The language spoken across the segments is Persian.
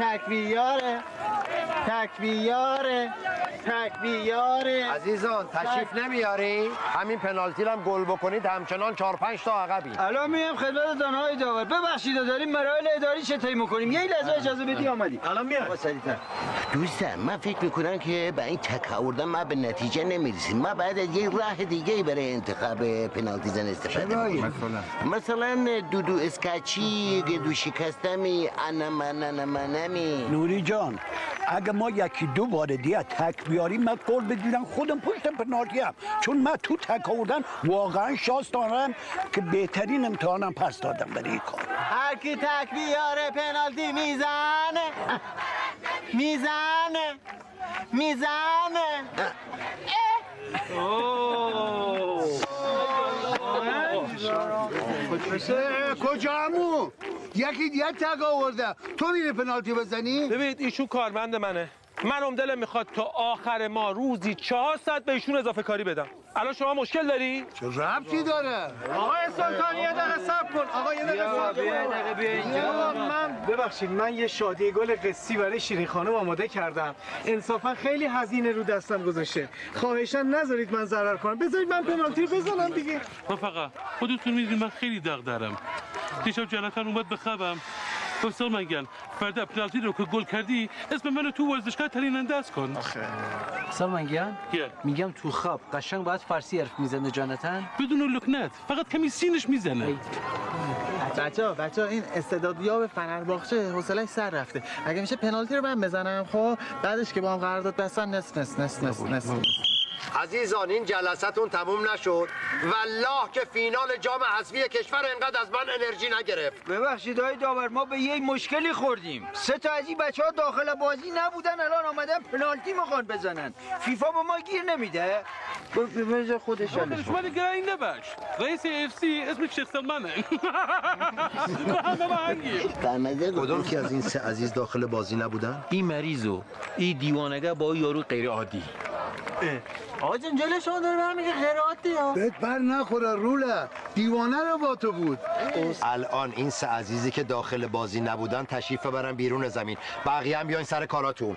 تکبیاره تکبیاره تکبیاره عزیزان تشریف نمیاری؟ همین پنالتی رو هم گل بکنید همچنان چهار پنج تا عقبی. الان میام خدمت دانهای داور ببخشید داریم مراحل اداری چه می‌کنیم یه لحظه اجازه بدی آمدی. الان میام دوستم من فکر می‌کنم که به این تک آوردن ما به نتیجه نمی‌رسیم. ما بعد از یه راه دیگه برای انتخاب پنالتی زن استفاده کنیم مثلا. دودو اسکاچی دو شکستمی انمن انمنمی نوری جان اگه ما یکی دو بار دیگه تک بیاریم من قول بدونم خودم پشت پنالتی هم چون من تو تک آوردن واقعا شانس دارم که بهترین امتحانم پس دادم برای این کار. هر کی تک بیاره پنالتی می‌زنه. می‌زنه. می‌زنه. کجا همو یکی دیگه تک آورده. تو میری پنالتی بزنی؟ ببینید ایشون کارمند منه. منم دلم می‌خواد تا آخر ما روزی چهار ساعت به ایشون اضافه کاری بدم. الان شما مشکل داری؟ چه ربطی داره؟ آقای سلطان یه دقیقه صبر کن. آقا یه دقیقه صبر کن. من ببخشید من یه شادی گل قصی برای شیرین خانم آماده کردم. انصافا خیلی هزینه رو دستم گذاشته. خواهشا نذارید من ضرر کنم. بذارید من پنالتی رو بزنم دیگه. من فقط خودتون می‌دونید من خیلی دق دارم دیشب جلتن اومد بخوابم گفت سلمان گل. فردا پنالتی رو که گل کردی اسم منو تو ورزشگاه ترین انداز کن. سلمان گل گل. میگم تو خواب قشنگ باید فارسی حرف می‌زنه جانتن. بدون لکنت فقط کمی سینش می‌زنه. بچه ها بچه ها این استعدادیاب فنرباغچه حوصلش سر رفته. اگه میشه پنالتی رو من بزنم خب؟ بعدش که با هم قرارداد بستن نصف نصف نصف نصف نصف عزیزان این جلسهتون تموم نشد. والله که فینال جام حذفی کشور انقدر از من انرژی نگرفت. ببخشید آقای داور ما به یه مشکلی خوردیم. سه تا از این بچه ها داخل بازی نبودن الان آمدن پنالتی می‌خوان بزنن. فیفا به ما گیر نمیده. به خودش شما دیگه این نباش. رئیس اف سی اسمش شیخ سلمانه همه با هنگی کدوم که از این سه عزیز داخل بازی نبودن؟ این مریضو این دیوانگه با یارو غیر عادی. آقا جان جلو شما داره برمی که خیراتی ها. بهت بر نخوره روله دیوانه رو با تو بود. الان این سه عزیزی که داخل بازی نبودن تشریف ببرن بیرون زمین. بقیه هم بیاین سر کاراتون.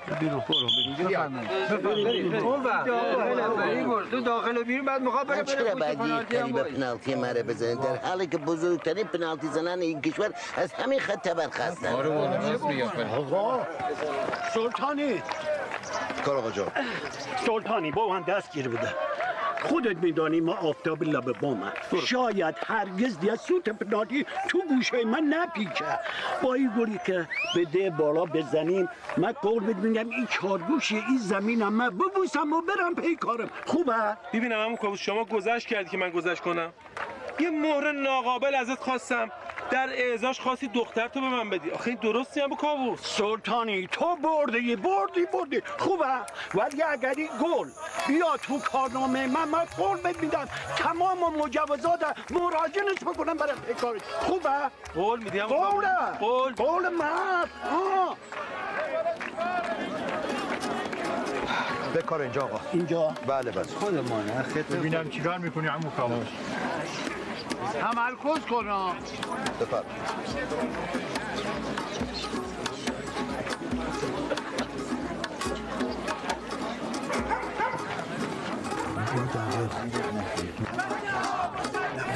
تو داخل و بیرون بعد می‌خواد بره چرا یک قریب پنالتی مره بزنه در حالی که بزرگترین پنالتی زنان این کشور از همین خط برخواستن آقا سلطانی. کار آقا جان. سلطانی با من دستگیر بده. خودت میدانی ما آفتاب لب بامه. شاید هرگز دیگه سوت پنالتی تو گوشه من نپیچه. با این گوری که به ده بالا بزنیم من قول میگم این چارگوشی این زمینم من ببوسم و برم پی کارم. خوبه؟ ببینم همون کابوس شما گذشت کردی که من گذشت کنم؟ یه مهر ناقابل ازت خواستم. در اعزاش خواستی دختر تو به من بدی. آخه این درستی هم کابوس. سلطانی تو بردی بردی بردی. خوبه؟ ولی اگر این گل بیا تو کارنامه من من قول میدم تمام مجوزات مراجعه نسبت کنم برای پیکاری. خوبه؟ قول میدی هم قوله. قول. قول مرد. آه. بکار اینجا آقا. اینجا؟ بله بله. ببینم چیکار می‌کنی عمو کاموش تمرکز کن ها. بفرم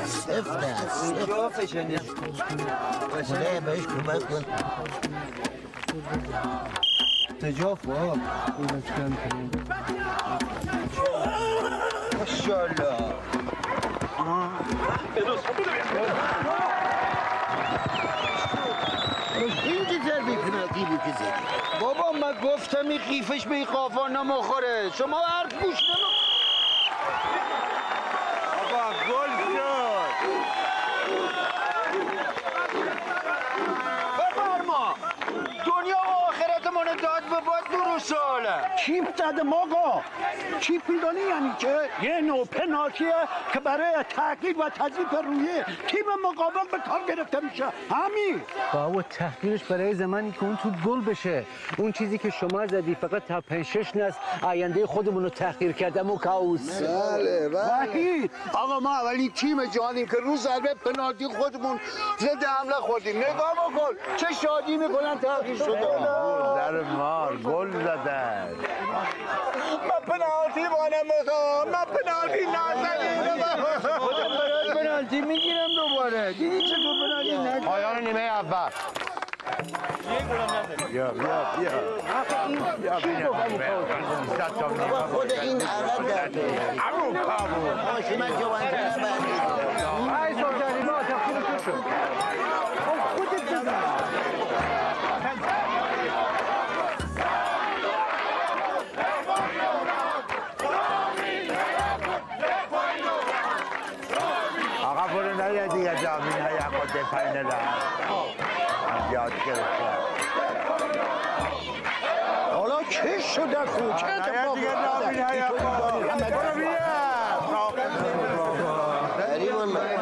سفت است بهش کمک کن تجاف ها ماشاءالله این که ضربه پنالتی بود بابا من گفتم این قیفش به این قافا نمخوره شما حرف گوش نما زد ندم آقا؟ چی پیدانی یعنی که یه نوع پنالتیه که برای تحقیق و تضیف روی تیم مقابل به کار گرفته میشه. همین. بابا تحقیرش برای زمانی که اون تو گل بشه. اون چیزی که شما زدی فقط تا پنج شش نسل آینده خودمون رو تحقیر کردم و کاوس. بله بله. آقا ما اولین تیم جهانیم که روز ضربه پنالتی خودمون ضد حمله خوردیم. نگاه بکن. چه شادی می‌کنن تغییر شده. در مار گل زدن. من پنالتی بانم من پنالتی نزدیم پنالتی می‌گیرم دوباره. دیدی چطور پنالتی ندید پایان نیمه اول. بیا بیا بیا. بیا بیا. نیمه خود این عقب درده عمو کابو من جوانتر ای سلطانی ما تو شد. حالا چه شده خوب چه نیا اتفاقی دیگه زمین های خود برو بیا بری والله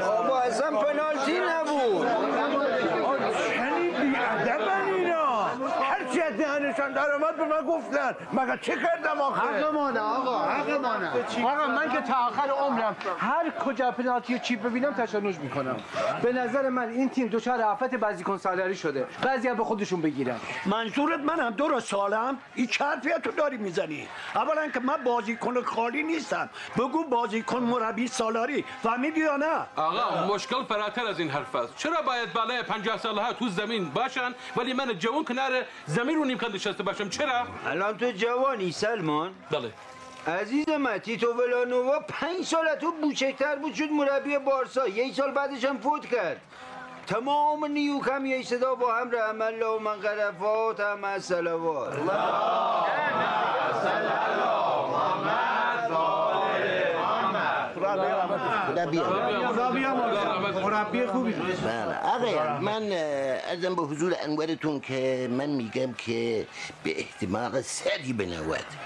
بابا اصلا پنالتی نبود یعنی بیادبن اینا هرچی از دهنشان در گفتن. مگه چه کردم آخه؟ حق مانه آقا حق مانه. آقا من که تا آخر عمرم هر کجا پنالتی چیپ ببینم تشنج می‌کنم. به نظر من این تیم دچار آفت بازیکن سالاری شده. بعضی به خودشون بگیرن. منظورت منم درست سالم؟ این چه حرفیه تو داری می‌زنی؟ اولا که من بازیکن خالی نیستم. بگو بازیکن مربی سالاری. فهمیدی یا نه؟ آقا مشکل فراتر از این حرف است. چرا باید بالای 50 ساله ها تو زمین باشن ولی من جوان کنار زمین رو نیمکت نشسته باشم؟ چرا؟ الان تو جوانی سلمان. بله. عزیز من تیتو ولانووا پنج سال تو بوچکتر بود شد مربی بارسا. یک سال بعدش هم فوت کرد. تمام نیوکم یه صدا با هم رحم الله و من غرفات هم از سلوات خدا بیاد مربی خوبی بله. آقا من اه، ارزم به حضور انورتون که من میگم که به احتمال صدی به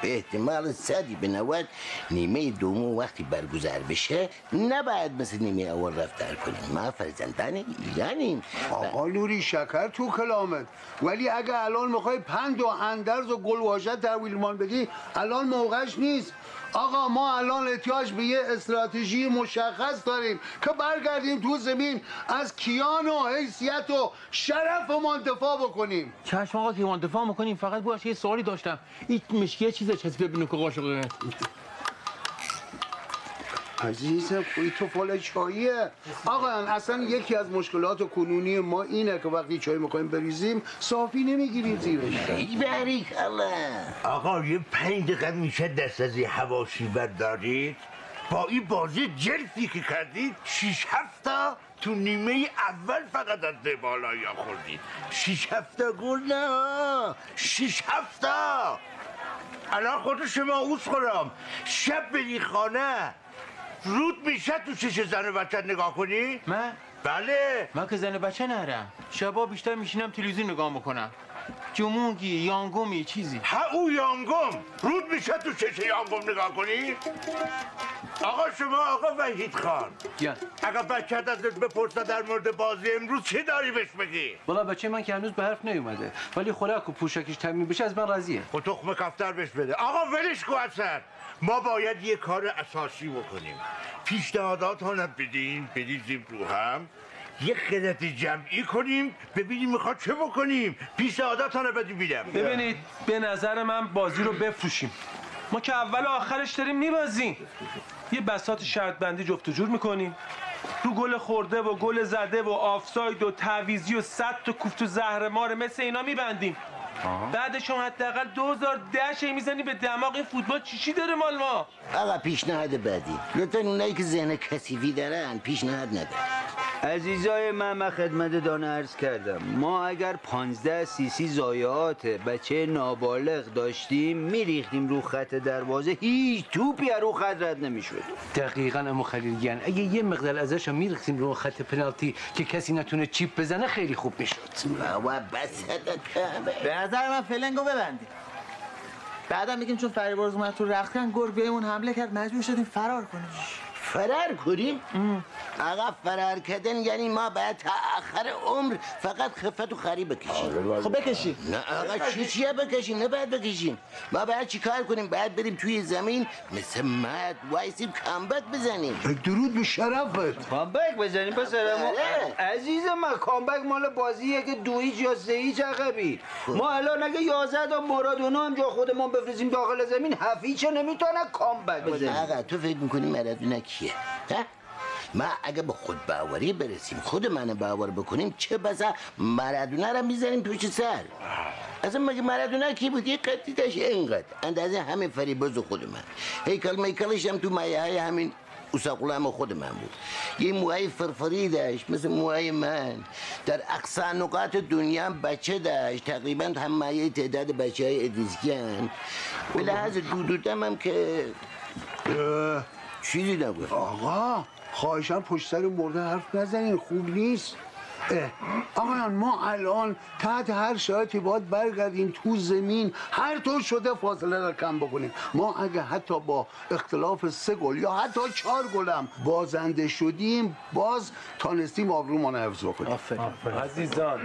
به احتمال صدی به نوت نیمه دومو وقتی برگزار بشه نباید مثل نیمه اول رفتار کنیم. ما فرزندان ایرانیم. آقا نوری شکر تو کلامت. ولی اگه الان می‌خوای پند و اندرز و گلواژه تحویلمان بدی الان موقعش نیست. آقا ما الان احتیاج به یه استراتژی مشخص داریم که برگردیم تو زمین. از کیان و حیثیت و شرفمان دفاع بکنیم. چشم آقا که دفاع می‌کنیم. فقط باشه یه سوالی داشتم. این مشکیه چیزه چسبی ببینم که قاشقه عزیزم خوی تو فال چاییه. آقا اصلا یکی از مشکلات کنونی ما اینه که وقتی چای می‌خوایم بریزیم صافی نمی‌گیریم زیرش. ای باریک آقا یه پنج دقیقه میشه دست از این حواشی بردارید با این بازی جلفی که کردید شیش هفته تو نیمه اول فقط از دبالا خوردید. شیش هفته گل نه. شیش هفته. الان خود شما اوز خورم. شب بری خانه. رود میشه تو چش زن و بچه نگاه کنی؟ من؟ بله. من که زن بچه نرم. شبا بیشتر میشینم تلویزیون نگاه می‌کنم. جمونگی یانگومی چیزی. ها او یانگم رود میشه تو چش یانگم نگاه کنی؟ آقا شما آقا وحید خان. جان اگر بچت ازت بپرسه در مورد بازی امروز چی داری بهش بگی؟ والا بچه من که هنوز به حرف نیومده. ولی خوراک و پوشکش تامین بشه از من راضیه. خب تخم کفتر بهش بده. آقا ولش کن اصلا. ما باید یه کار اساسی بکنیم. پیشنهادات ها بدیم بریزیم رو هم. یه خلط جمعی کنیم ببینیم می‌خواد چه بکنیم. پیشنهادات ها بدیم بیدم. ببینید به نظر من بازی رو بفروشیم. ما که اول و آخرش داریم میبازیم. یه بساط شرط بندی جفت و جور می‌کنیم. رو گل خورده و گل زده و آفساید و تعویزی و صد تا کوفت و زهر مار مثل اینا میبندیم. بعدش هم حداقل 2010 شی می‌زنی به دماغ این فوتبال چی چی داره مال ما؟ آقا پیشنهاد بعدی لطفا اونایی که ذهن کثیفی دارن پیشنهاد ندن عزیزای من من خدمت دانه عرض کردم. ما اگر 15 سیسی ضایعات بچه نابالغ داشتیم میریختیم رو خط دروازه هیچ توپی رو خط رد نمی‌شد. دقیقا اما اگه یه مقدار ازش هم می‌رسیم رو خط پنالتی که کسی نتونه چیپ بزنه خیلی خوب می‌شد. بابا بس به نظر من فلنگو ببندیم. بعدا میگیم چون فریبرز اومد تو رختکن گرگ بهمون حمله کرد مجبور شدیم فرار کنیم فرار کنیم؟ آقا فرار کردن یعنی ما باید تا آخر عمر فقط خفت و خواری بکشیم. خب بکشیم. نه آقا چی چیه بکشیم؟ نه باید بکشیم. ما باید چی کار کنیم؟ باید بریم توی زمین مثل مرد وایسیم comeback بزنیم. درود به شرفت. comeback بزنیم پسرم. آره. عزیز من comeback مال بازیه که دو هیچ یا سه هیچ عقبی ما الان اگه 11 تا مارادونا هم جا خودمون بفرستیم داخل زمین هفیچه نمی‌تونه کامبک بزنیم. آقا تو فکر می‌کنی مردونه ها؟ ما اگه به خود باوری برسیم خود من باور بکنیم چه بسا مردونه رو می‌زنیم پشت سر. اصلا مگه مردونه کی بود؟ یه قطی داشت اینقدر. اندازه همین فریباز خود من. هیکل میکلش هم تو مایه های همین اوساقلام خود من بود. یه موهای فرفری داشت مثل موهای من. در اقصا نقاط دنیا بچه داشت. تقریبا هم مایه تعداد بچه های ادیسگن به لحاظ دودودم هم که چیزی نگفت آقا خواهشان پشت سر مرده حرف نزنین خوب نیست. آقایان ما الان تحت هر شرایطی باید برگردیم تو زمین. هر طور شده فاصله را کم بکنیم. ما اگه حتی با اختلاف سه گل یا حتی چهار گلم بازنده شدیم باز تانستیم آبرومان حفظ بکنیم. عزیزان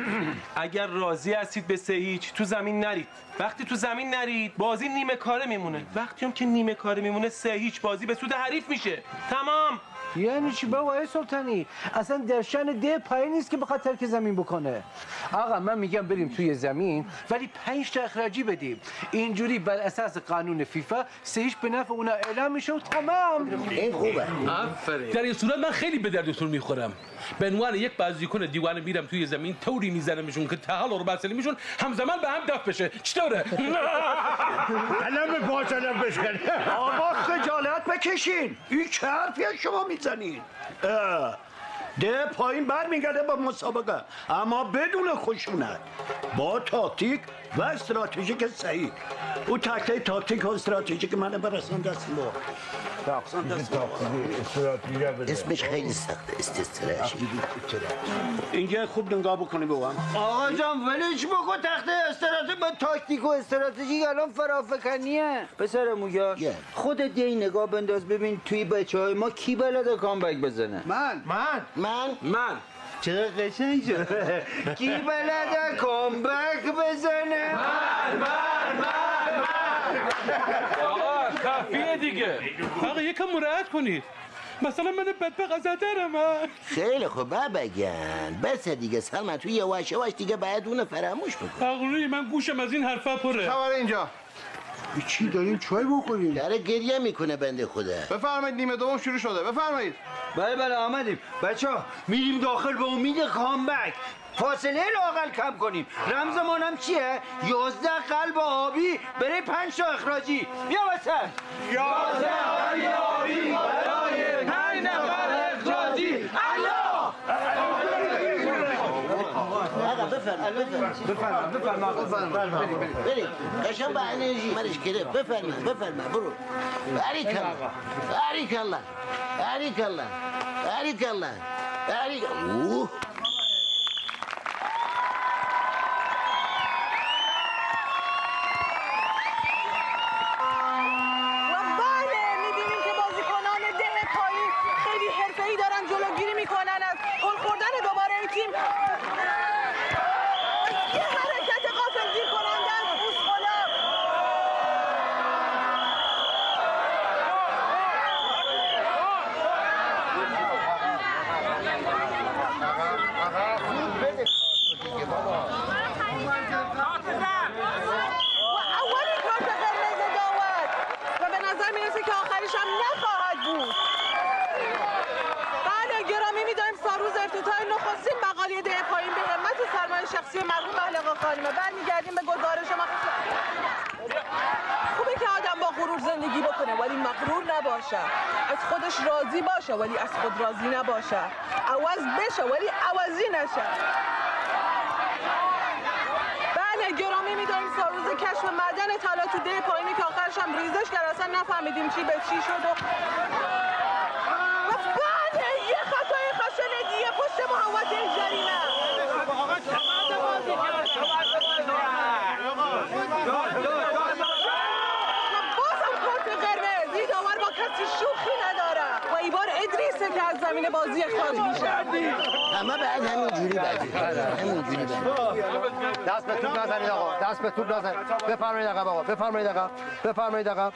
اگر راضی هستید به سه هیچ تو زمین نرید. وقتی تو زمین نرید بازی نیمه کاره میمونه. وقتی هم که نیمه کاره میمونه سه هیچ بازی به سود حریف میشه. تمام. یعنی چی بابا ای سلطانی؟ اصلا در شن ده پای نیست که بخواد ترک زمین بکنه. آقا من میگم بریم توی زمین ولی پنج تا اخراجی بدیم. اینجوری بر اساس قانون فیفا سه هیچ به نفع اونا اعلام میشه و تمام. این خوبه. در این صورت من خیلی به دردتون می‌خورم. به عنوان یک بازیکن دیوانه میرم توی زمین طوری میزنمشون که تحال رو بسلی میشون همزمان به هم دف بشه. چطوره؟ الان به پاچنم بشکن آقا خجالت بکشین. این چه حرفی از شما می‌زنین اه، ده پایین برمیگرده با مسابقه. اما بدون خشونت. با تاکتیک و استراتژیک صحیح. او تکته تاکتیک و استراتژیک من برسان دست ما اسمش خیلی سخته استسترش اینجا خوب نگاه بکنی به هم آقا جان ولش بکن تخت استراتژی با تاکتیک و استراتژی الان فرافکنیه. پسر مویا یه. خودت دی نگاه بنداز ببین توی بچه های ما کی بلده کامبک بزنه. من؟ من؟ من؟ من. چرا قشنگ شد. کی بلده کامبک بزنه؟ آقا کافیه دیگه. آقا یکم مراعت کنید. مثلا من بدبخت ازادرم خیلی خوب بگن. بس دیگه سلمان تو یواش یواش دیگه باید اونو فراموش بکن آقلوی من گوشم از این حرفا پره. خبر اینجا؟ چی داریم چای بخوریم؟ داره گریه می‌کنه بنده خدا. بفرمایید نیمه دوم شروع شده. بفرمایید. بله بله آمدیم. بچه ها میریم داخل به امید کامبک. فاصله لاقل کم کنیم رمزمان هم چیه؟ یازده قلب آبی برای پنج تا اخراجی بیا وسط آقا بفرما بفرما بفرما بفرما بریم قشن با انرژی مرش کرده بفرما بفرما برو باریک الله باریک الله باریک الله باریک الله باریک اوه و بله می‌بینیم که بازیکنان ده پایین خیلی حرفه‌ای دارن جلوگیری می‌کنن از گل خوردن دوباره این تیم یه حرکت غافلگیر کننده از بوسخلا و اولین کارت قرمز داور و به نظر می‌رسه که آخرش هم نخواهد بود بله گرامی می‌دانیم ساروز ارتوتای نخستین مقالی ده پایین به همت سرمایه شخصی مرحوم اهل خانمه برمیگردیم به گزارش ما خوبه که آدم با غرور زندگی بازیگی بکنه ولی مغرور نباشه. از خودش راضی باشه ولی از خود راضی نباشه. عوض بشه ولی عوضی نشه. بله گرامی میداریم ساروز کشف معدن طلا تو ده پایینی که آخرش هم ریزش کرد. اصلا نفهمیدیم چی به چی شد و بله یه خطای خشن دیگه پشت محوطه جریمه بازم کارت قرمز این داور با کسی شوخی نداره و این بار ادریسه که از زمین بازی اخراج میشه. همه بعد همینجوری بازی همینجوری بازی دست به توپ نزنید آقا. دست به توپ نزنید. بفرمایید عقب آقا بفرمایید عقب بفرمایید عقب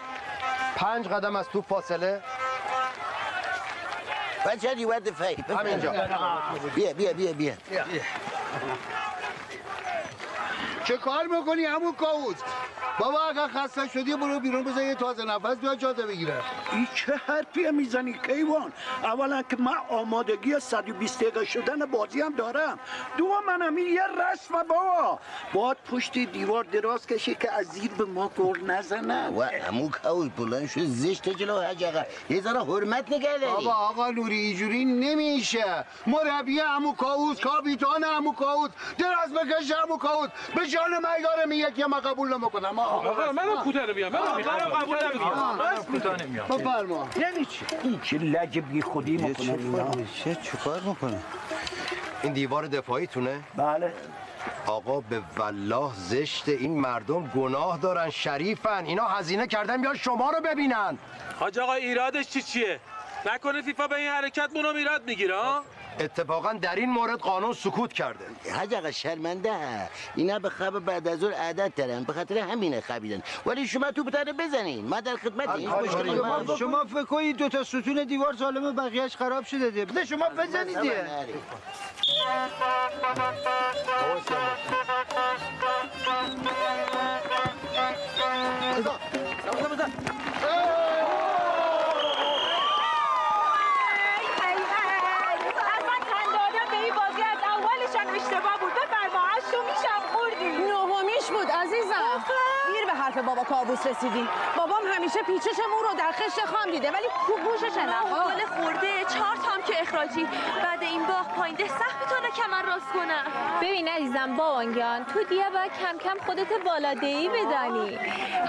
پنج قدم از توپ فاصله. بچه want the fight همینجا. بیا بیا بیا بیا. چه کار می‌کنی؟ همون کاوز بابا اگر خسته شدی برو بیرون بذار یه تازه نفس بیا جاده بگیره. این چه حرفی می‌زنی کیوان؟ اولا که من آمادگی 120 دقیقه شدن بازی هم دارم. دوم منم این یه رسم بابا. باید پشت دیوار دراز کشی که از زیر به ما گل نزنه. و همون کاوز بلند شد زشت جلو حج آقا یه ذره حرمت نگه داری. بابا آقا نوری اینجوری نمیشه. مربی همو کاوز کاپیتان همو کاوز دراز بکش همو کاوز به جان میاره میگه که من قبول نمی‌کنم. آقا منم کوتاه میام منم می‌خوام قبول نمیام بس. کوتاه نمیام. بفرما یعنی چی؟ این چه لج بی خودی می‌کنه اینا؟ چه چیکار می‌کنه؟ این دیوار دفاعیتونه؟ بله. آقا به والله زشت این مردم گناه دارن شریفن. اینا هزینه کردن بیان شما رو ببینن. حاج آقا ایرادش چی چیه؟ نکنه فیفا به این حرکت منو ایراد می‌گیره ها؟ اتفاقا در این مورد قانون سکوت کرده. حج آقا شرمنده. ها. اینا به خواب بعد از ظهر عادت دارن به خاطر همینه خوابیدن. ولی شما تو بتاره بزنین. ما در خدمت هیچ مشکلی ما شما فکر کنید دو تا ستون دیوار سالمه بقیهش خراب شده دیگه بده شما بزنید دیگه اصلا خندادم به این بازی از اولش هم اشتباه بود بفرما هشتو میشم خوردی نهمیش بود عزیزم دیر به حرف بابا کابوس رسیدی. بابام همیشه پیچشمون رو در خشت خام دیده ولی گوشش گل خورده. چهار تام که اخراجی. بعد این باغ پایینده سخت می‌تونه کمر راست کنم ببین عزیزم بابانگان تو دیگه باید کم کم خودت بالادهی بدانی.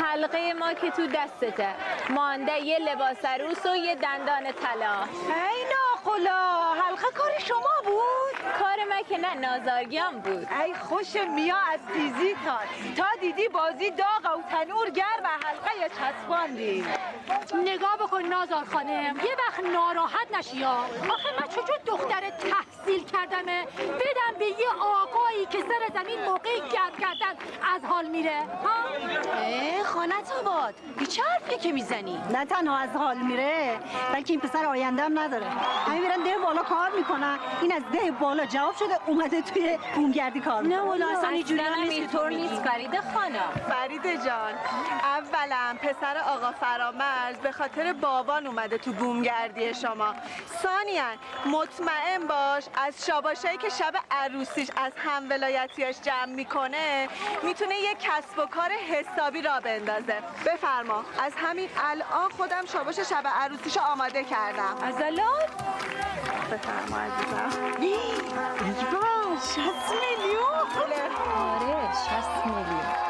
حلقه ما که تو دستته. مانده یه لباس عروس و یه دندان طلا. ای ناخلا حلقه کار شما بود؟ کار من که نه نازارگیان بود. ای خوش میا از تیزی تان. تا دیدی بازی داغ و تنور گرم حلقه چسباندی. نگاه بکن نازار خانم. یه وقت ناراحت نشی آخه من چجور دختر تحصیل کردمه؟ بدم به یه آقایی که سر زمین موقع گرم کردن از حال میره. ها؟ اه خانت آباد. بی چه حرفی که می‌زنی؟ نه تنها از حال میره بلکه این پسر آینده هم نداره. همین میرن ده بالا کار می‌کنن. این از ده بالا جواب شده اومده توی بومگردی کار نه می‌کنه والا اصلا اینجوری نیست اینطور نیست فرید خانم. فرید جان. اولا پسر آقا فرامرز به خاطر بابان اومده تو بومگردی شما. ثانیا مطمئن باش از شاباشایی که شب عروسیش از هم ولایتیاش جمع می‌کنه می‌تونه یه کسب و کار حسابی را بندازه. بفرما از همین الان خودم شاباش شب عروسیشو آماده کردم. از الان؟ بفرما عزیزم. 60 میلیون؟ آره 60 میلیون.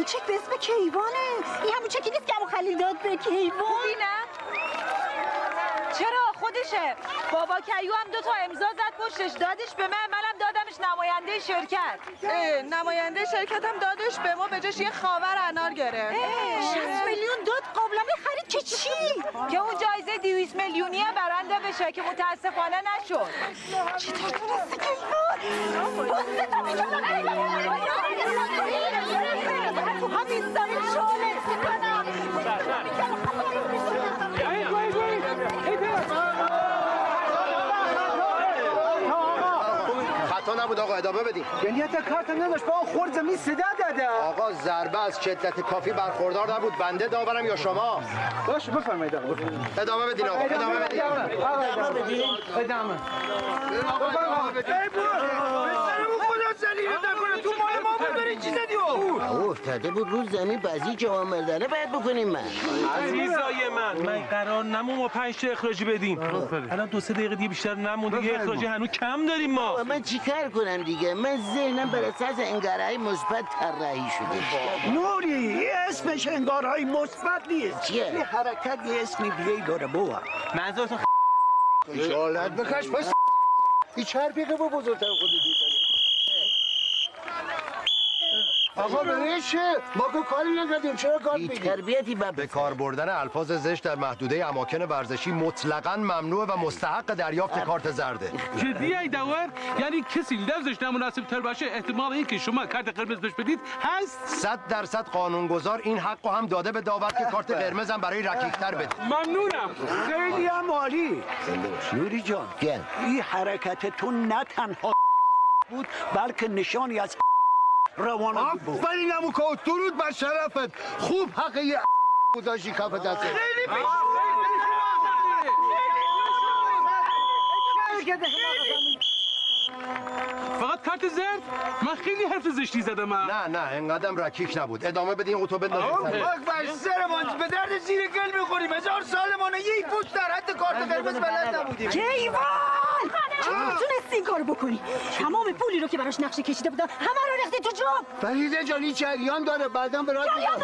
این چک به اسم کیوانه. این همون چکی نیست که همون خلیل داد به کیوان. نه؟ چرا؟ خودشه. بابا کیو هم دو تا امضا زد پشتش دادش به من منم دادمش نماینده شرکت. اه، نماینده شرکت هم دادش به ما به جاش یه خاور انار گرفت. 60 میلیون داد قابلمه خرید که چی؟ که اون جایزه 200 میلیونی برنده بشه که متاسفانه نشد. چطور تونسته کیوان؟ تا می‌کنم نبود آقا ادامه بدین یعنی حتی هم نداشت. با خورد زمین صدا داده. آقا ضربه از شدت کافی برخوردار نبود. بنده داورم یا شما؟ باشه بفرمایید آقا ادامه بدین آقا ادامه بدین. ادامه بدین. ادامه. ای بود پسرمون خدا چی زدی او او افتاده بود رو زمین بازی جوان مردانه باید بکنیم من. عزیزای من. من قرار نمون ما پنج تا اخراجی بدیم. الان دو سه دقیقه دیگه بیشتر نمونده یه اخراجی هنوز کم داریم ما. من چیکار کنم دیگه؟ من ذهنم بر اساس انگارهای مثبت طراحی شده. نوری اسمش انگارهای مثبت نیست. چیه؟ یه حرکت یه اسمی دیگه داره بوا منظور تو خجالت بکش پس. این چربی که با بزرگتر خودت می‌زنی آقا چه؟ ما که کاری نکردیم چرا کار بی میگی؟ تربیتی به کار بردن الفاظ زشت در محدوده اماکن ورزشی مطلقا ممنوع و مستحق دریافت کارت زرده. جدی ای دور یعنی کسی لفظش نمناسب تر باشه احتمال اینکه شما کارت قرمز بهش بدید هست؟ صد درصد قانونگذار این حق هم داده به داور که کارت قرمز هم برای رکیکتر بده. ممنونم. خیلی هم عالی. نوری جان این حرکت تو نه تنها بود بلکه نشانی از روانه بود. آفرین امو که درود بر شرفت. خوب حق یه گذاشتی کف دسته فقط کارت زرد؟ من خیلی حرف زشتی زدم. نه نه انقدرم رکیک نبود. ادامه بدین اوتو بندازید سر. پاک بر سرمان به درد زیر گل می‌خوریم. هزار سالمانه یک فوت در حد کارت قرمز بلد نبودیم. کیوان چرا تونستی این کارو بکنی. تمام پولی رو که براش نقشه کشیده بودم همه رو ریختی تو جاب فریده جانی جریان داره. بعدا به راحت آخ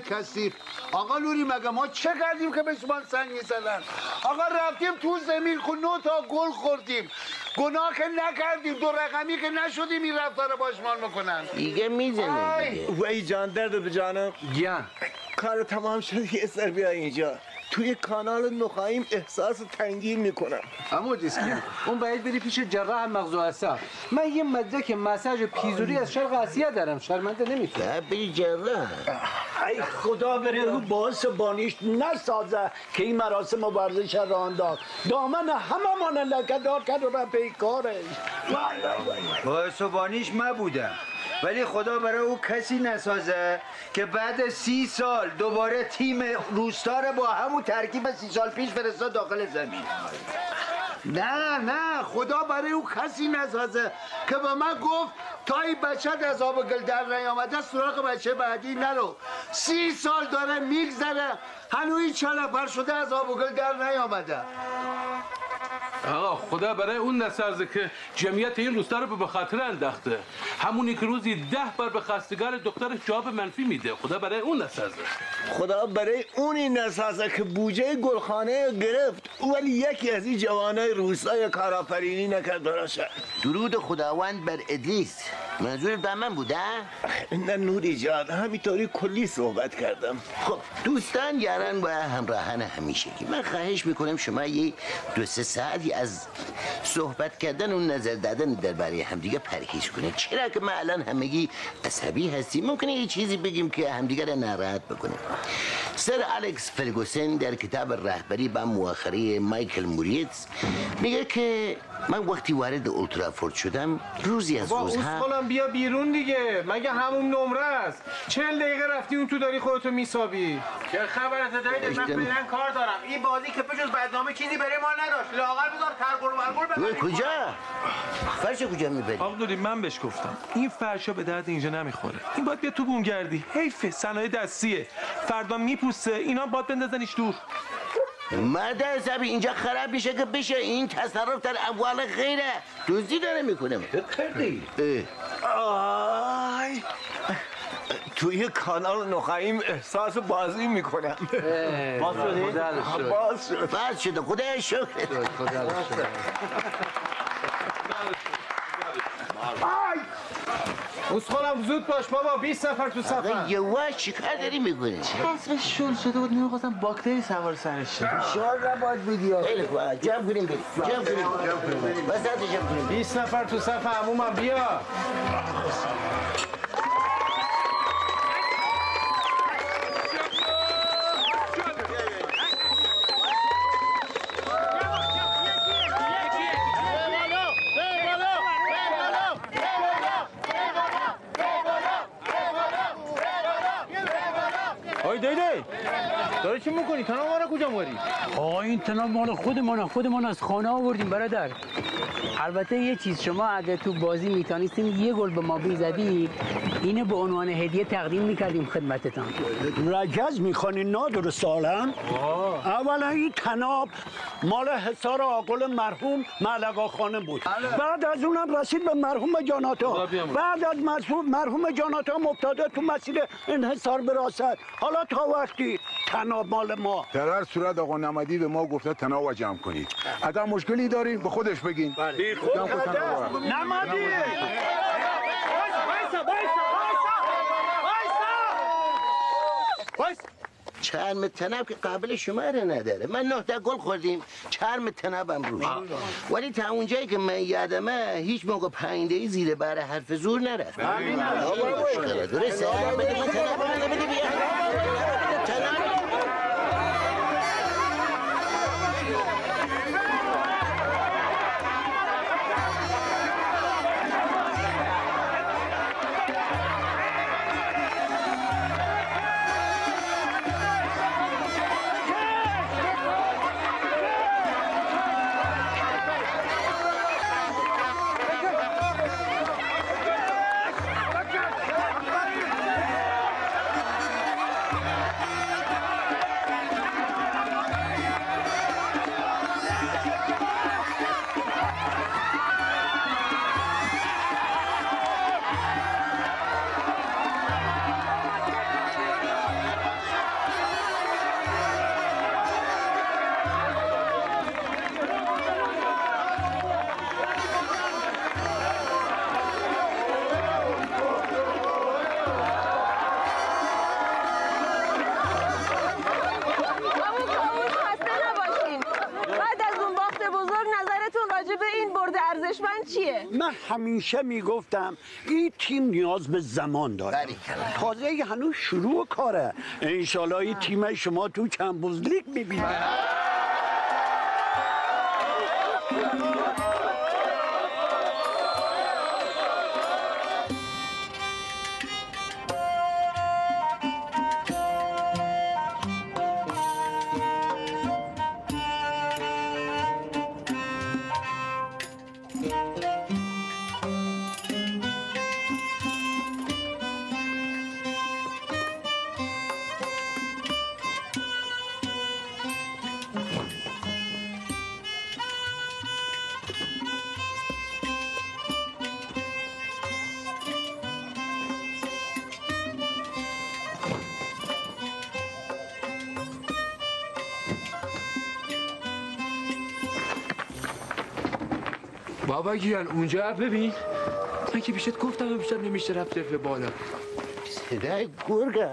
کثیف آقا نوری مگه ما چه کردیم که به شما سنگ می‌زدن آقا رفتیم تو زمین خود نو تا گل خوردیم. گناه که نکردیم دو رقمی که نشدیم این رفتار باشمان می‌کنن. دیگه می‌زنه دیگه. وای جان درد به جانم. گیان کار تمام شد یه سر بیا اینجا. توی کانال نخاییم احساس تنگی می‌کنم. اما دیسکی اون باید بری پیش جراح مغز و اعصاب. من یه مدرک مساج پیزوری از شرق آسیا دارم. شرمنده نمی‌تونم. بری جراح. ای خدا بره رو باعث بانیش نسازه که این مراسم ورزش را انداخت دامن همه من لکدار کرد و به کارش باعث بانیش من بودم ولی خدا برای او کسی نسازه که بعد سی سال دوباره تیم روستا رو با همون ترکیب سی سال پیش فرستاد داخل زمین. نه نه خدا برای او کسی نسازه که به من گفت تا این بچه از آب گل در نیامده سراغ بچه بعدی نرو. سی سال داره میگذره هنوز این چلپر شده از آب گل در نیامده. آقا خدا برای اون نسازه که جمعیت این روستا رو به خاطر انداخته. همونی که روزی ده بار به خواستگار دخترش جواب منفی میده. خدا برای اون نسازه. خدا برای اونی نسازه که بوجه گلخانه گرفت. ولی یکی از این جوانای روستای کارآفرینی نکرد براشه. درود خداوند بر ادریس منظور به من بوده؟ نه نوری جان همینطوری کلی صحبت کردم. خب دوستان یاران و همراهان همیشگی. من خواهش می‌کنم شما یه دو سه ساعتی از صحبت کردن و نظر دادن درباره همدیگه پرهیز کنید. چرا که ما الان همگی عصبی هستیم؟ ممکنه یه چیزی بگیم که همدیگه را ناراحت بکنه سر الکس فرگوسن در کتاب رهبری با مؤخره مایکل موریتس میگه که من وقتی وارد اولترافورد شدم روزی از با روزها اسخالم بیا بیرون دیگه. مگه همون نمره است؟ چل دقیقه رفتی اون تو داری خودتو میسابی. چه خبر دارید من. فعلا کار دارم. این بازی که بجز بدنامه چیزی برای ما نداشت. لاغر بذار اوه، ببرید کجا؟ فرش کجا می‌بری؟ آقا دوری من بهش گفتم. این فرشا به درد اینجا نمی‌خوره. این باید بیا تو بومگردی حیفه صنایع دستیه. فردا میپوسه. اینا باید بندازنش دور. مرد حسابی اینجا خراب میشه که بشه این تصرف در اموال غیره. دوزی داره می‌کنه. اه. آی. توی کانال نخاییم احساس بازی می‌کنم. باز؟ خدا شکر. باز شد. باز شده خدا شکر. اسخالم زود باش بابا 20 نفر تو صفن یواش چیکار داری می‌کنی؟ اسمش شل شده بود نمی‌خواستم باکتری سوار سرش شه شار نباید بودی خیلی خوب. جمع کنیم بریم. جمع کنیم. وسط جمع کنیم. 20 نفر تو صف عمومم بیا. داری چی می‌کنی؟ تنها ما کجا موری؟ آه این تناب مال خودمانه خودمان از خانه آوردیم برادر البته یه چیز شما اگه تو بازی می‌تونستین یه گل به ما بیزدید اینو به عنوان هدیه تقدیم می‌کردیم خدمتتان. رجز می‌خوانی نادر سالن اولا این تناب مال حسار آقل مرحوم معلقا خانه بود. بعد از اونم رسید به مرحوم جاناتا. بعد از مرحوم مرحوم جاناتا مبتدا تو مسیر انحصار براست حالا تا وقتی تناب مال ما. در هر صورت آقا نمدی به ما گفته تناوب جمع کنید. اگر مشکلی داریم به خودش بگین. تناوب. نمدی. چرم تنب که قابل شماره نداره. من نه تا گل خوردیم. چرم تنبم روش. ولی تا اونجایی که من یادمه هیچ موقع پنده زیر بر حرف زور نرفت. آقا، مشکله. درسته. همیشه می‌گفتم این تیم نیاز به زمان داره. تازه هنوز شروع کاره. انشالله این تیم شما تو چمبوز لیگ می‌بینه بابا گیرن اونجا ببین. من که پیشت گفتم بیشتر نمیشه رفت طرف بالا. صدای گرگه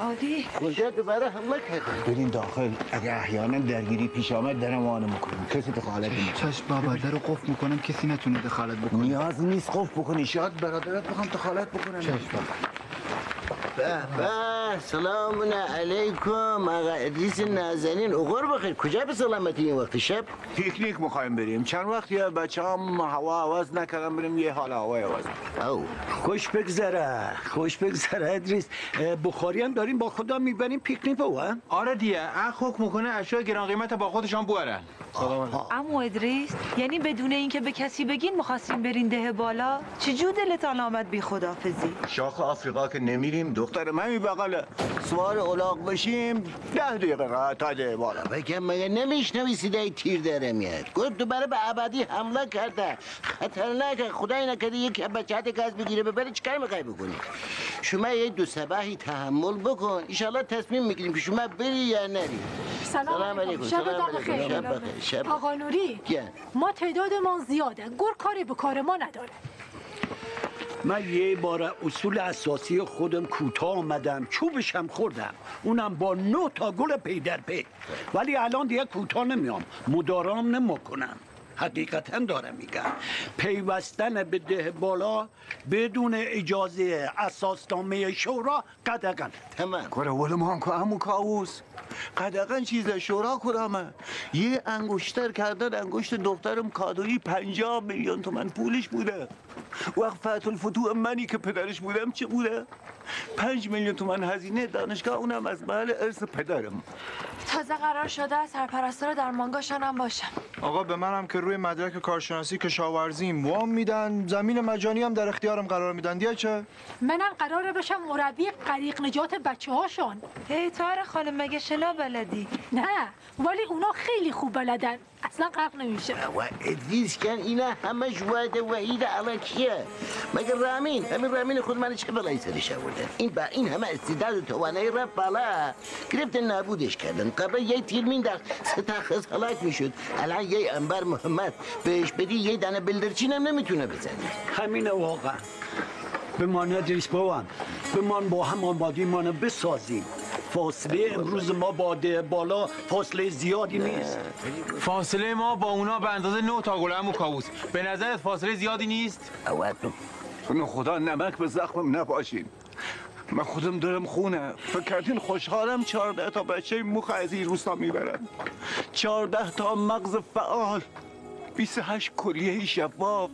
عادی. کجا دوباره حمله کرده. بریم داخل. اگه احیانا درگیری پیش آمد درم وانه می‌کنیم. کسی دخالت نمی‌کنه. چشم بابا در رو قفل می‌کنم کسی نتونه دخالت بکنه. نیاز نیست خوف بکنی. شاید برادرت بخوام دخالت بکنم. چشم بابا. به سلام علیکم. آقا ادریس نازنین. اغور بخیر. کجا به سلامتی این وقت شب؟ پیکنیک می‌خوایم بریم. چند وقتی بچه هم هوا عوض نکردم بریم یه حال هوای عوض او. خوش بگذره. خوش بگذره ادریس. بخاری هم داریم با خدا می‌بریم پیکنیک و آره دیگه. اخ حکم می‌کنه اشیاء گران قیمت با خودشان بورن اما ادریس یعنی بدون اینکه به کسی بگین می‌خواستیم برین ده بالا چجور دلتان آمد بی خدافزی شاخ آفریقا که نمیریم. دختر من می بغله. سوار اولاغ بشیم ده دقیقه تا ده بالا. بگم مگه نمیشنوی صدای تیر داره میاد؟ گفت دوباره به ابدی حمله کرده خطرناکه. خدای نکرده یک بچه گاز بگیره ببره چیکار می‌خوای بکنی؟ شما یه دو سباهی تحمل بکن. ایشالله تصمیم می‌گیریم که شما بری یا نری. سلام علیکم. سلام علیکم. بخیر شب بخیر. شب آقا نوری گه. ما تعدادمان زیاده. گر کاری به کار ما نداره. من یه بار اصول اساسی خودم کوتاه آمدم. چوبشم خوردم. اونم با نه تا گل پی در پی. ولی الان دیگه کوتاه نمیام. مدارام نمی‌کنم. حقیقتا دارم میگم پیوستن به ده بالا بدون اجازه اساسنامه شورا قدغن. تمام. کره ول ما هم که همون کاووس. قدقن چیز شورا کرامه. یه انگشتر کردن انگشت دخترم کادویی پنجاه میلیون تومن پولش بوده. وقت فتح الفتوح منی که پدرش بودم چه بوده؟ پنج میلیون تومن هزینه دانشگاه اونم از محل ارث پدرم. تازه قرار شده سرپرستار در مانگاشان هم باشم آقا به منم که روی مدرک کارشناسی کشاورزیم وام میدن. زمین مجانی هم در اختیارم قرار میدن. دیگه چه؟ منم قراره بشم مربی غریق نجات بچه هاشون تار خانم مگه شنا بلدی؟ نه ولی اونا خیلی خوب بلدن. اصلا غرق نمیشه. و ادریس کن اینا همش وعده وعید علکیه مگه رامین همین رامین خود من چه بلایی سرش آورده؟ این با این همه استعداد و توانایی رفت بالا. گرفت نابودش کردن. قبل یه تیر مینداخت سه تا خز هلاک می‌شد. الان یه انبر محمد بهش بدی یه دانه بلدرچین هم نمی‌تونه بزنه. همینه واقعا. به من ادریس بوان. به من با هم آبادی منو بسازیم. فاصله امروز ما با ده بالا فاصله زیادی نیست. فاصله ما با اونا به اندازه 9 تا گل همون کاووس به نظرت فاصله زیادی نیست؟ خونه خدا نمک به زخمم نباشین من خودم دارم خونه. فکر کردین خوشحالم چهارده تا بچه مخ از این روستا می‌برن. چهارده تا مغز فعال. 28 کلیه شفاف.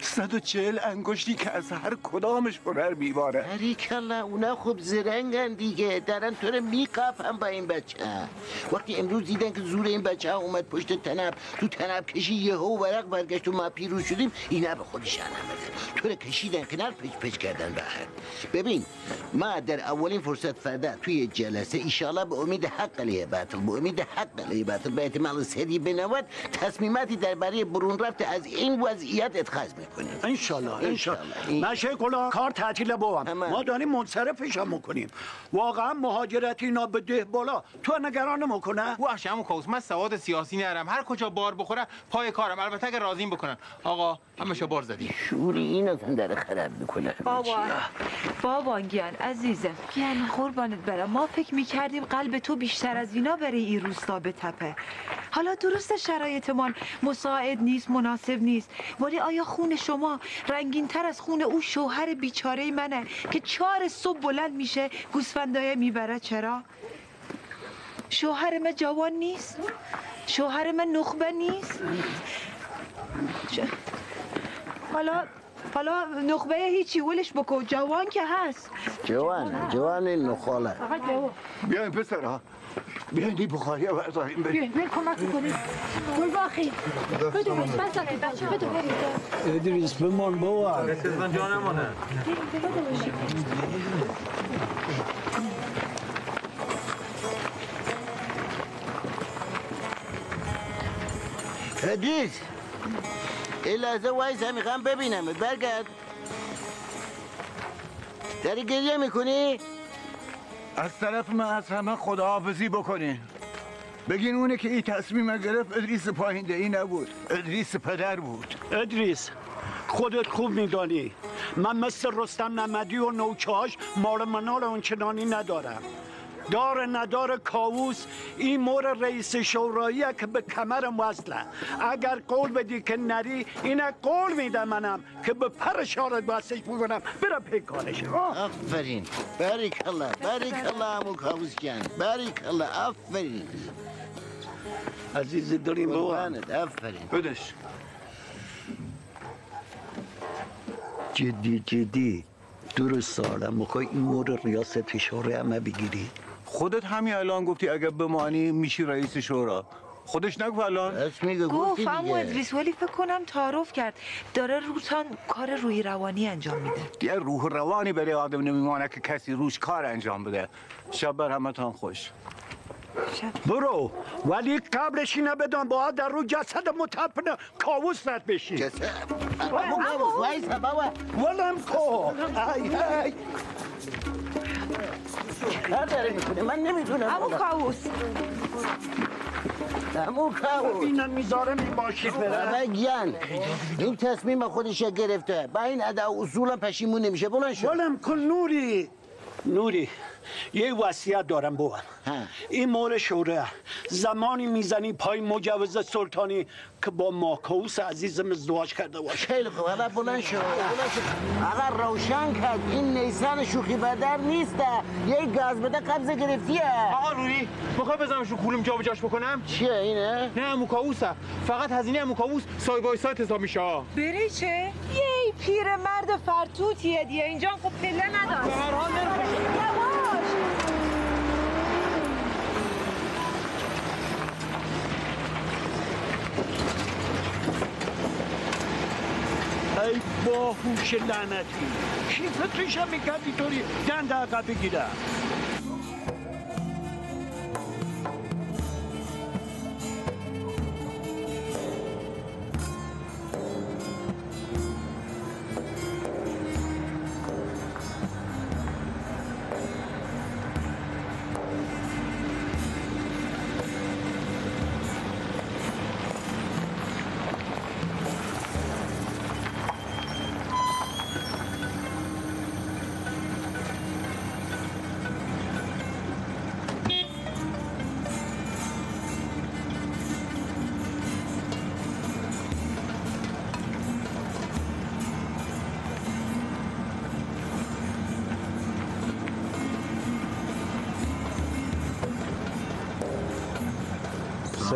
140 انگشتی که از هر کدامش هنر میباره کلا اونا خوب زرنگن دیگه. دارن تو رو میقافن با این بچه. وقتی امروز دیدن که زور این بچه ها اومد پشت تنب تو تنب کشی یه هو ورق برگشت و ما پیروز شدیم اینا به خودشان آمدن تو رو کشیدن کنار پچ پچ کردن هم. ببین ما در اولین فرصت فردا توی جلسه ایشالا به امید حق علیه باطل به امید حق علیه باطل به احتمال سری بنواد تصمیماتی درباره برون رفت از این وضعیت اتخاذ می‌کنیم انشالله انشالله. من کلا کار تعطیل بوام ما داریم منصرفش هم می‌کنیم. واقعا مهاجرت اینا به ده بالا. تو نگران می‌کنه وحش همون کاووس من سواد سیاسی نرم هر کجا بار بخوره پای کارم. البته اگه راضیم بکنن. آقا همشو بار زدی شوری این اصلا داره خراب می‌کنه. بابا بابا گیان عزیزم. گیان قربانت برم. ما فکر می‌کردیم قلب تو بیشتر از اینا بره این روستا به تپه. حالا درست شرایطمان مساعد نیست مناسب نیست. ولی آیا خون شما رنگین تر از خون او شوهر بیچاره منه که چهار صبح بلند میشه گوسفندای می‌بره چرا؟ شوهر من جوان نیست؟ شوهر من نخبه نیست؟ ش- حالا حالا نخبه هیچی ولش بکن جوان که هست جوان جوان نخاله بیاین پسرها بیاین این بخاری رو برداریم بریم. بیاین بیاین کمک کنید گل باخی بدو برید بزنید بچه بدو برید ادریس بمان بوان جا نمانه حدیث این لحظه وایس می‌خوام ببینم. برگرد. داری گریه می‌کنی؟ از طرف من از همه خداحافظی بکنین بگین اونه که این تصمیم گرفت ادریس پایینده ای نبود. ادریس پدر بود. ادریس خودت خوب میدانی. من مثل رستم نمدی و نوچهاش مال منال آنچنانی ندارم. دار ندار کاووس این مور رئیس شوراییه که به کمرم وصله. اگر قول بدی که نری اینه قول میدم منم که به پر شارت بستش بکنم. برم پیکانش. آفرین. باریک الله باریک الله امو کاووس جان. باریک الله آفرین. عزیز داریم بابا. آفرین. بدش. جدی جدی. درست سالم. می‌خوای این مورد ریاست شورای همه بگیری؟ خودت همین الان گفتی اگه بمانی میشی رئیس شورا. خودش نگو الان. گفت امو ادریس ولی فکر کنم تعارف کرد. داره روتان کار روی روانی انجام میده. دیگه روح روانی برای آدم نمیمانه که کسی روش کار انجام بده. شب بر همتان خوش. برو. ولی قبلش اینه بدان با در رو جسد متپن کاووس رد بشی. جسد. بابا. ولم کو ای ای. کار داره می‌کنه من نمی‌تونم. امو کاووس. امو کاووس. اینم می‌ذارم این باشید بابا گیان این تصمیم خودش گرفته. با این ادا اصولا پشیمون نمیشه. بلند شو. ولم کن نوری. نوری. یه وصیت دارم بابا. این مال شوره زمانی می‌زنی پای مجوز سلطانی که با ماکوس عزیزم ازدواج کرده باشه. خیلی خوب. حالا بلند شو. بلند شو. آقا روشن کرد این نیسان شوخی بدر نیست. یه گاز بده قبض گرفتیه آقا روی می‌خوای بزنمش رو کولم جا جاش بکنم؟ چیه اینه؟ نه موکاوسه فقط هزینه موکاوس سای بای سایت حساب میشه. بری چه؟ یه پیر مرد فرتوتیه دیگه. اینجا خب پله نداشت. به هر حال ای باهوش لعنتی. کی فکرش می‌کرد اینطوری دند عقب بگیره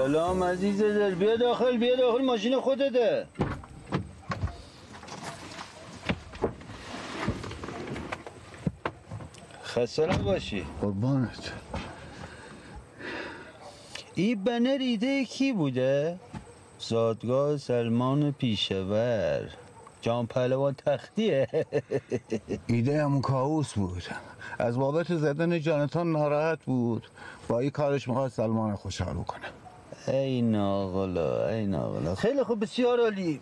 سلام عزیز دل. بیا داخل بیا داخل ماشین خودته. خسته نباشی. قربانت. این بنر ایده کی بوده؟ زادگاه سلمان پیشور. جان پهلوان تختیه. ایده همون کاوس بود. از بابت زدن جانتان ناراحت بود. با این کارش می‌خواد سلمان خوشحال کنه. ای ناغلا ای ناغلا خیلی خوب بسیار عالی.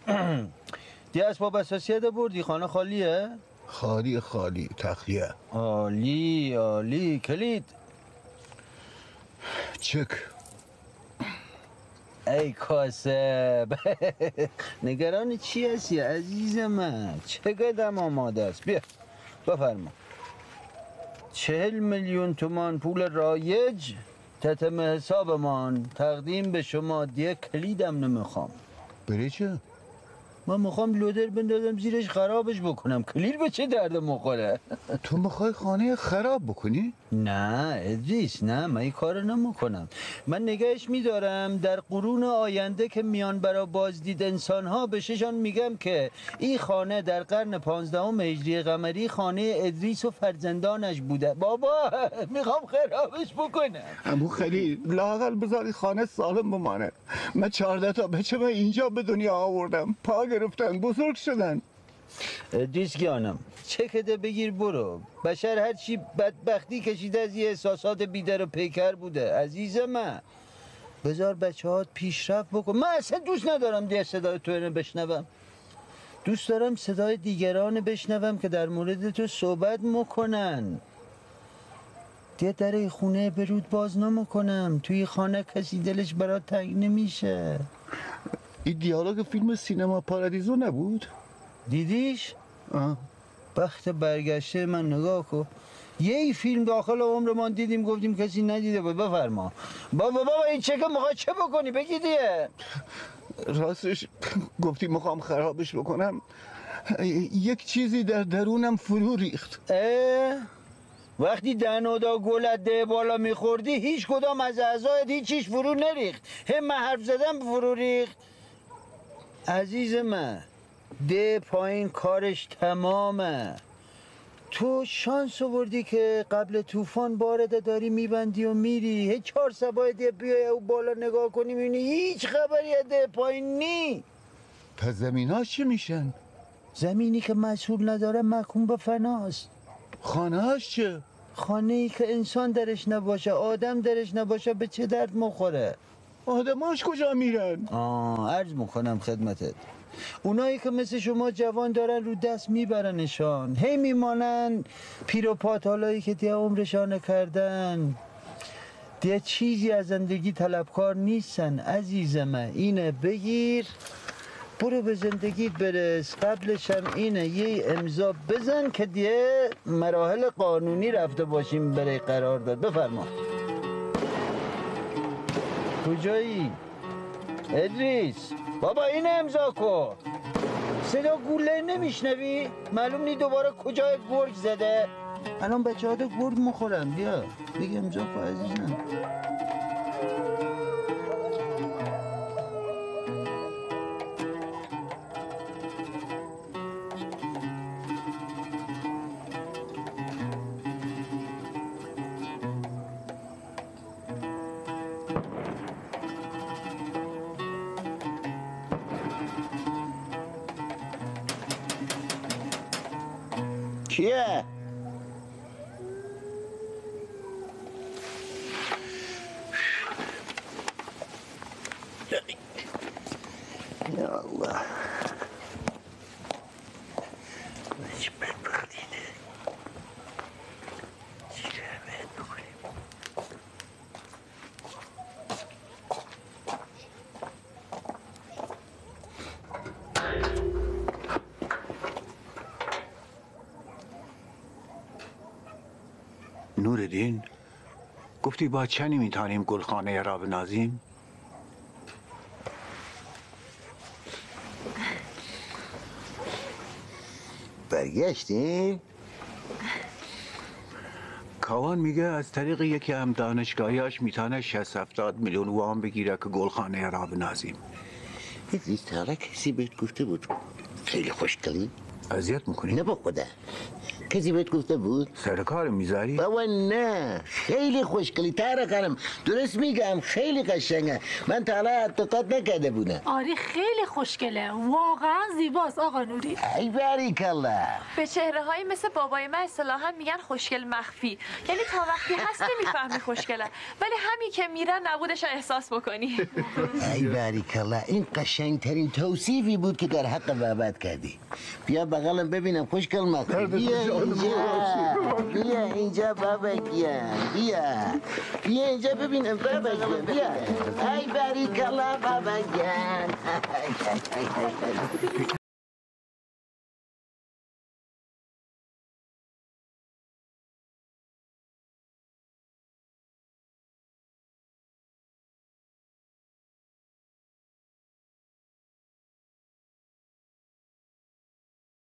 دی اسباب اساسیه ده بردی خانه خالیه؟ خالی خالی تخلیه. عالی عالی. کلید. چک. ای کاسب. نگران چی هستی عزیز من؟ چه قدم آماده است؟ بیا بفرما. چهل میلیون تومان پول رایج. تتم حسابمان تقدیم به شما دیگه کلیدم نمی‌خوام بری چه؟ من می‌خوام لودر بندازم زیرش خرابش بکنم. کلید به چه درد مخوره تو می‌خوای خانه خراب بکنی؟ نه ادریس نه من این کارو نمی‌کنم. من نگهش میدارم. در قرون آینده که میان برا بازدید انسان ها بششان میگم که این خانه در قرن پانزدهم هجری قمری خانه ادریس و فرزندانش بوده. بابا می‌خوام خرابش بکنم. امو خیلی لاقل بذاری خانه سالم بمانه. من چهارده تا بچه من اینجا به دنیا آوردم. پا گرفتن بزرگ شدن. ادریس گیانم چه کده بگیر برو. بشر هرچی بدبختی کشیده از یه احساسات بیدر و پیکر بوده. عزیز من بذار بچه هات پیشرفت بکن. من اصلا دوست ندارم دیگه صدای تو رو بشنوم. دوست دارم صدای دیگران بشنوم که در مورد تو صحبت می‌کنن دیگه در خونه برود باز نمی‌کنم توی خانه کسی دلش برات تنگ نمیشه. این دیالوگ فیلم سینما پارادیزو نبود؟ دیدیش؟ آه. بخت برگشته من نگاه کن. یه فیلم داخل عمرمان دیدیم گفتیم کسی ندیده بود. بفرما. بابا بابا این چکه می‌خوای چه بکنی؟ بگی دیگه. راستش گفتی می‌خوام خرابش بکنم. یک چیزی در درونم فرو ریخت. اه؟ وقتی دنودا گلت ده بالا میخوردی هیچ کدام از اعضایت هیچیش فرو نریخت. هم حرف زدم فرو ریخت. عزیز من ده پایین کارش تمامه. تو شانس آوردی که قبل طوفان بارده داری میبندی و میری. هی چهار سبای ده بیای او بالا نگاه کنی می‌بینی هیچ خبری از ده پایین نی. پس زمین چی میشن؟ زمینی که مسئول نداره محکوم به فناست. خانه چه؟ خانه ای که انسان درش نباشه آدم درش نباشه به چه درد مخوره؟ آدماش کجا میرن؟ آه عرض می‌کنم خدمتت. اونایی که مثل شما جوان دارن رو دست میبرنشان هی میمانن پیر و پاتالایی که دیگه عمرشان کردن. دیگه چیزی از زندگی طلبکار نیستن عزیز من اینه بگیر برو به زندگیت برس. قبلش اینه یه امضا بزن که دیگه مراحل قانونی رفته باشیم برای قرار داد. بفرما. کجایی؟ ادریس بابا این امضا کن صدا گوله نمیشنوی؟ معلوم نی دوباره کجای گرگ زده الان بچه ها گرگ مخورم بیا بگی امضا کن عزیزم نوردین گفتی با چنی میتانیم گلخانه را بنازیم؟ برگشتیم؟ کاوان میگه از طریق یکی هم دانشگاهیاش می‌تونه 60 70 میلیون وام بگیره که گلخانه را بنازیم. ادریس تا حالا کسی بهت گفته بود. خیلی خوشگلی اذیت می‌کنی؟ نه با خدا. کسی بهت گفته بود؟ سر کار می‌ذاری بابا نه خیلی خوشگلی تر کنم درست میگم خیلی قشنگه. من تا حالا اعتقاد نکرده بودم. آری خیلی خوشگله. واقعا زیباست آقا نوری. ای باریکالله به چهره های مثل بابای من اصطلاحا میگن خوشگل مخفی. یعنی تا وقتی هست نمی‌فهمی خوشگله. ولی همین که میرن نبودش رو احساس بکنی. ای باریکالله این قشنگترین توصیفی بود که در حق بابت کردی. بیا بغلم ببینم خوشگل مخفی. بیا اینجا بیا اینجا بابا بیا بیا بیا اینجا ببینم بابا جان بیا ای باریکالله بابا جان